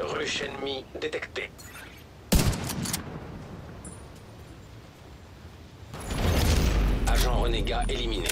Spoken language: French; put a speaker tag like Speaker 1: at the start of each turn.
Speaker 1: Ruche ennemie détectée. Agent renégat éliminé.